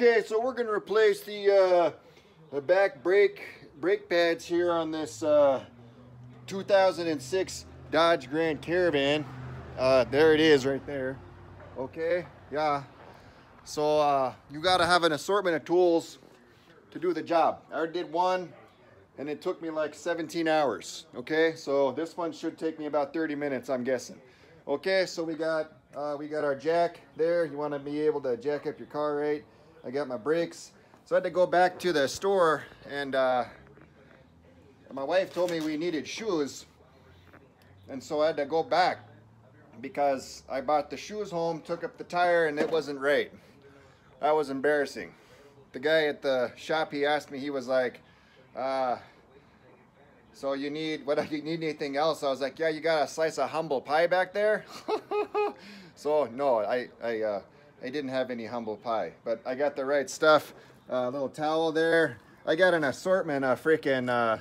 Okay, so we're gonna replace the, uh, the back brake brake pads here on this uh, 2006 Dodge Grand Caravan. Uh, there it is right there. Okay, yeah. So uh, you gotta have an assortment of tools to do the job. I did one and it took me like 17 hours. Okay, so this one should take me about 30 minutes, I'm guessing. Okay, so we got uh, we got our jack there. You want to be able to jack up your car right. I got my brakes. So I had to go back to the store and uh, my wife told me we needed shoes. And so I had to go back because I bought the shoes home, took up the tire, and it wasn't right. That was embarrassing. The guy at the shop, he asked me, he was like, uh, so you need, what, you need anything else? I was like, yeah, you got a slice of humble pie back there? so no, I, I, uh, I didn't have any humble pie, but I got the right stuff. A uh, little towel there. I got an assortment of freaking, uh,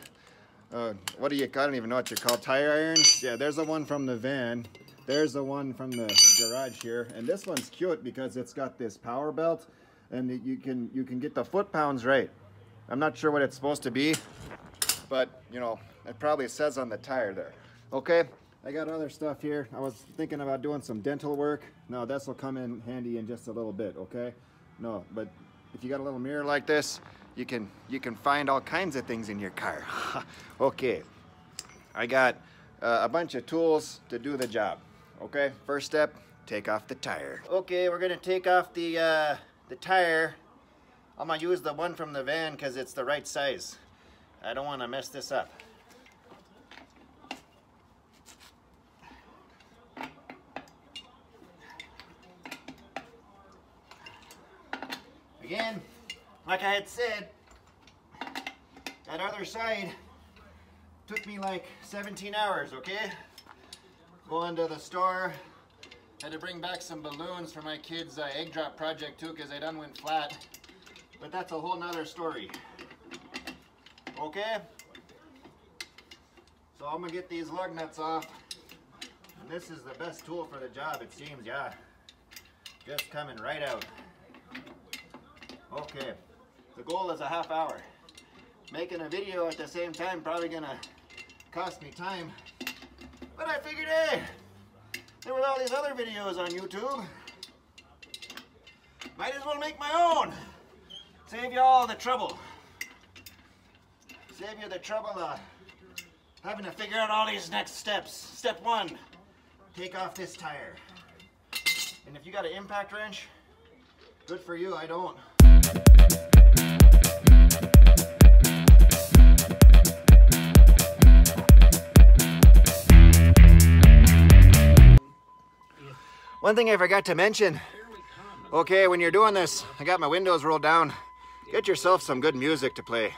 uh, what do you, I don't even know what you call tire irons. Yeah, there's the one from the van. There's the one from the garage here. And this one's cute because it's got this power belt and you can, you can get the foot pounds right. I'm not sure what it's supposed to be, but you know, it probably says on the tire there. Okay, I got other stuff here. I was thinking about doing some dental work. No, this will come in handy in just a little bit, okay? No, but if you got a little mirror like this, you can you can find all kinds of things in your car. okay, I got uh, a bunch of tools to do the job. Okay, first step, take off the tire. Okay, we're gonna take off the uh, the tire. I'm gonna use the one from the van because it's the right size. I don't want to mess this up. Again, like I had said, that other side took me like 17 hours, okay? Going to the store, had to bring back some balloons for my kids' uh, egg drop project too because they done went flat. But that's a whole nother story. Okay? So I'm gonna get these lug nuts off. And this is the best tool for the job, it seems, yeah. Just coming right out. Okay, the goal is a half hour. Making a video at the same time probably gonna cost me time. But I figured, hey, there were all these other videos on YouTube. Might as well make my own. Save you all the trouble. Save you the trouble of having to figure out all these next steps. Step one, take off this tire. And if you got an impact wrench, good for you, I don't. One thing I forgot to mention, okay, when you're doing this, I got my windows rolled down. Get yourself some good music to play.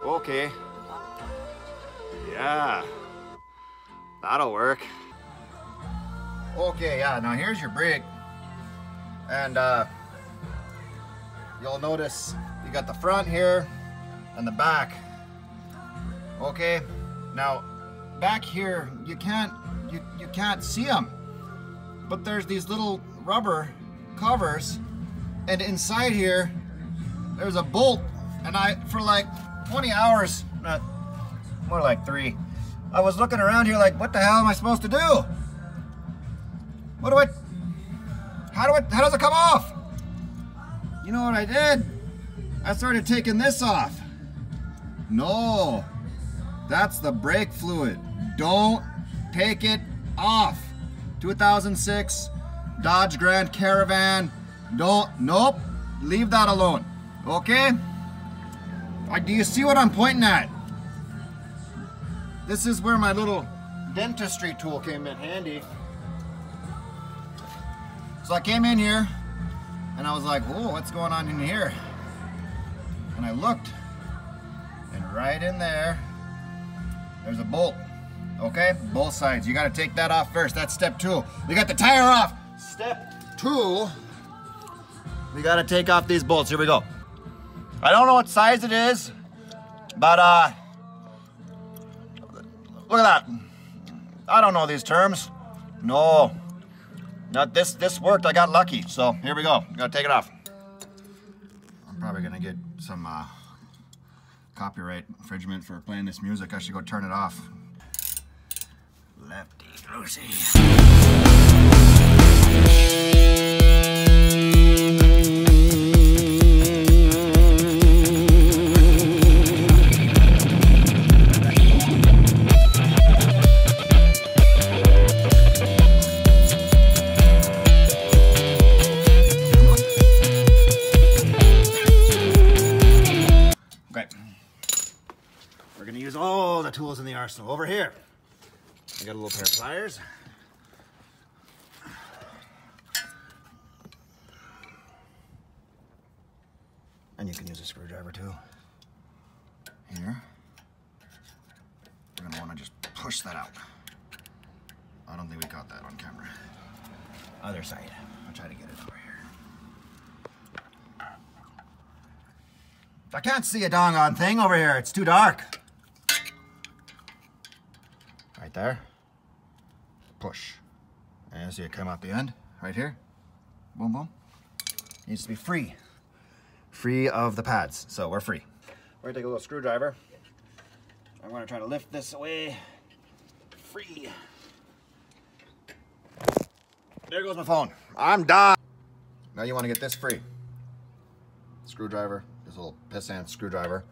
Okay. Yeah. That'll work. Okay, yeah, now here's your brake. And uh, you'll notice you got the front here and the back. Okay, now back here, you can't, you, you can't see them. But there's these little rubber covers and inside here, there's a bolt and I, for like 20 hours, not more like three, I was looking around here like, what the hell am I supposed to do? What do I, how do I, how does it come off? You know what I did? I started taking this off. No, that's the brake fluid. Don't take it off. 2006 Dodge Grand Caravan. Don't, nope, leave that alone. Okay? Do you see what I'm pointing at? This is where my little dentistry tool came in handy. So I came in here and I was like, whoa, what's going on in here? And I looked and right in there, there's a bolt. Okay, both sides. You gotta take that off first. That's step two. We got the tire off. Step two, we gotta take off these bolts. Here we go. I don't know what size it is, but uh, look at that. I don't know these terms. No, Now this this worked. I got lucky. So here we go. Gotta take it off. I'm probably gonna get some uh, copyright infringement for playing this music. I should go turn it off. Lefty Lucy. Arsenal over here. I got a little pair of pliers. And you can use a screwdriver too. Here. You're gonna wanna just push that out. I don't think we got that on camera. Other side. I'll try to get it over here. I can't see a doggone thing over here. It's too dark. There. Push. And see it come out the end, right here. Boom, boom. Needs to be free. Free of the pads. So we're free. We're gonna take a little screwdriver. I'm gonna try to lift this away. Free. There goes my phone. I'm done. Now you wanna get this free. Screwdriver, this little pissant screwdriver.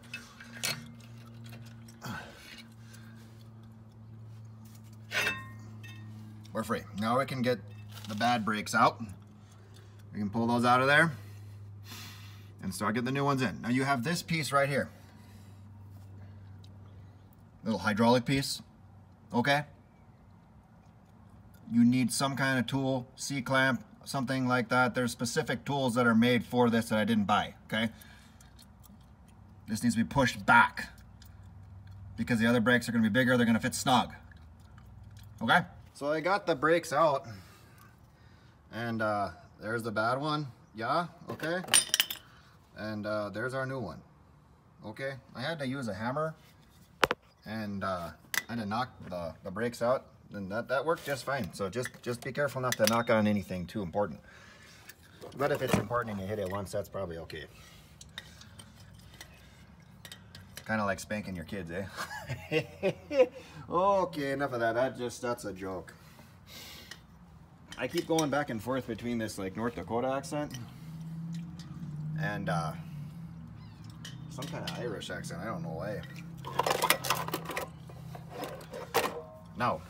We're free. Now we can get the bad brakes out. We can pull those out of there and start getting the new ones in. Now you have this piece right here. Little hydraulic piece, okay? You need some kind of tool, C-clamp, something like that. There's specific tools that are made for this that I didn't buy, okay? This needs to be pushed back because the other brakes are gonna be bigger, they're gonna fit snug, okay? So I got the brakes out and uh, there's the bad one, yeah, okay? And uh, there's our new one, okay? I had to use a hammer and uh, I had to knock the, the brakes out and that, that worked just fine. So just, just be careful not to knock on anything too important. But if it's important and you hit it once, that's probably okay. Kind of like spanking your kids, eh? okay, enough of that. That just, that's a joke. I keep going back and forth between this like North Dakota accent and uh, some kind of Irish accent. I don't know why. Now,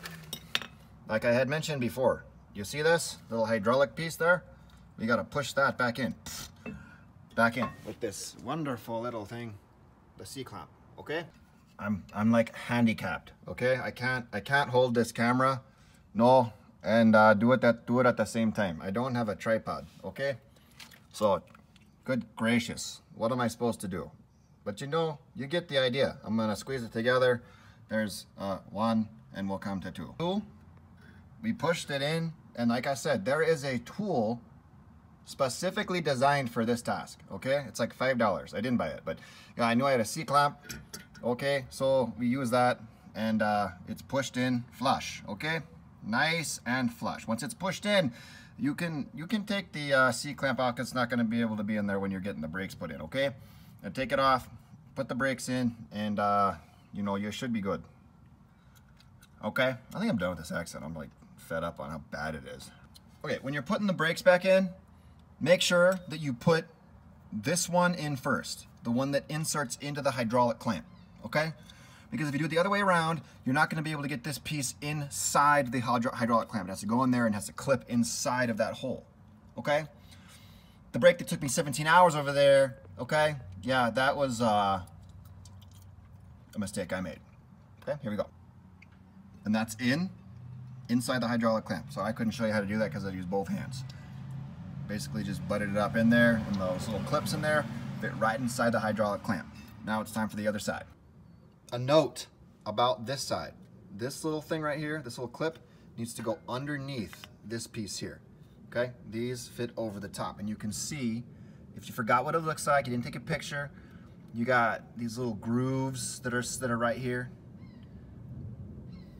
like I had mentioned before, you see this little hydraulic piece there? We gotta push that back in. Back in with this wonderful little thing, the C-clamp, okay? I'm I'm like handicapped, okay? I can't I can't hold this camera, no, and uh, do it that do it at the same time. I don't have a tripod, okay? So, good gracious, what am I supposed to do? But you know, you get the idea. I'm gonna squeeze it together. There's uh, one, and we'll come to two. Two, we pushed it in, and like I said, there is a tool specifically designed for this task, okay? It's like $5. I didn't buy it, but I knew I had a C-clamp. Okay, so we use that, and uh, it's pushed in flush, okay? Nice and flush. Once it's pushed in, you can you can take the uh, C-clamp out it's not gonna be able to be in there when you're getting the brakes put in, okay? And take it off, put the brakes in, and uh, you know, you should be good. Okay, I think I'm done with this accent. I'm like fed up on how bad it is. Okay, when you're putting the brakes back in, make sure that you put this one in first, the one that inserts into the hydraulic clamp, okay? Because if you do it the other way around, you're not gonna be able to get this piece inside the hydraulic clamp. It has to go in there and has to clip inside of that hole, okay? The brake that took me 17 hours over there, okay? Yeah, that was uh, a mistake I made. Okay, here we go. And that's in, inside the hydraulic clamp. So I couldn't show you how to do that because I'd use both hands. Basically just butted it up in there and those little clips in there fit right inside the hydraulic clamp. Now it's time for the other side. A note about this side. This little thing right here, this little clip, needs to go underneath this piece here. Okay, these fit over the top and you can see, if you forgot what it looks like, you didn't take a picture, you got these little grooves that are, that are right here.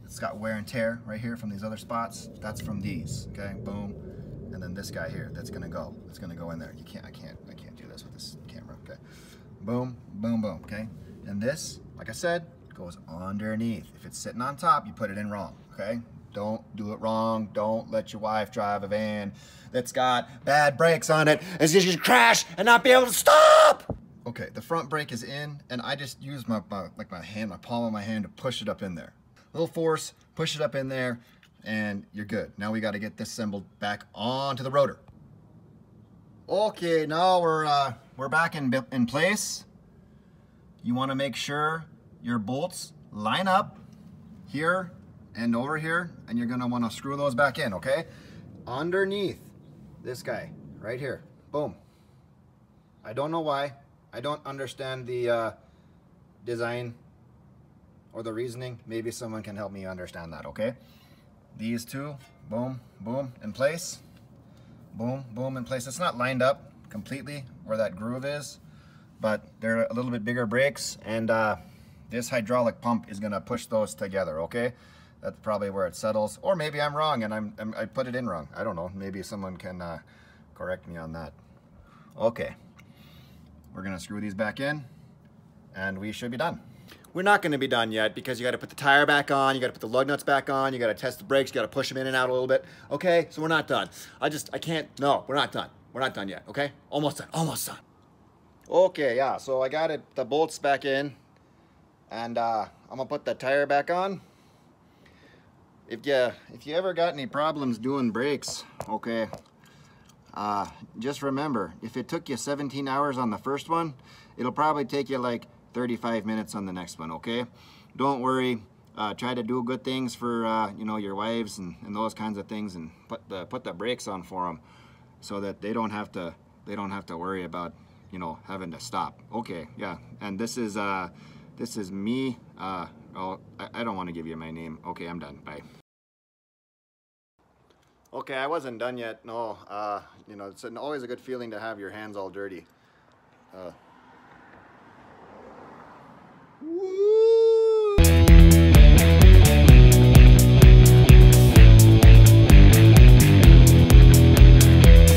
It's got wear and tear right here from these other spots. That's from these, okay, boom. And then this guy here that's gonna go. It's gonna go in there. You can't. I can't. I can't do this with this camera. Okay. Boom, boom, boom. Okay. And this, like I said, goes underneath. If it's sitting on top, you put it in wrong. Okay. Don't do it wrong. Don't let your wife drive a van that's got bad brakes on it, as you just crash and not be able to stop. Okay, the front brake is in, and I just use my, my like my hand, my palm of my hand to push it up in there. Little force, push it up in there, and you're good. Now we got to get this assembled back onto the rotor. Okay, now we're uh, we're back in in place. You want to make sure your bolts line up here and over here, and you're gonna want to screw those back in. Okay, underneath this guy right here. Boom. I don't know why. I don't understand the uh, design or the reasoning. Maybe someone can help me understand that. Okay these two, boom, boom, in place. Boom, boom, in place. It's not lined up completely where that groove is, but they're a little bit bigger brakes, and uh, this hydraulic pump is gonna push those together, okay? That's probably where it settles. Or maybe I'm wrong and I'm, I'm i put it in wrong. I don't know. Maybe someone can uh, correct me on that. Okay. We're gonna screw these back in and we should be done. We're not going to be done yet because you got to put the tire back on, you got to put the lug nuts back on, you got to test the brakes, you got to push them in and out a little bit. Okay, so we're not done. I just, I can't, no, we're not done. We're not done yet, okay? Almost done, almost done. Okay, yeah, so I got it, the bolts back in, and uh, I'm gonna put the tire back on. If you, if you ever got any problems doing brakes, okay, uh, just remember, if it took you 17 hours on the first one, it'll probably take you like 35 minutes on the next one, okay? Don't worry. Uh, try to do good things for uh, you know your wives and, and those kinds of things, and put the put the brakes on for them, so that they don't have to they don't have to worry about you know having to stop. Okay, yeah. And this is uh, this is me. Uh, oh, I, I don't want to give you my name. Okay, I'm done. Bye. Okay, I wasn't done yet. No, uh, you know, it's an, always a good feeling to have your hands all dirty. Uh, Woo!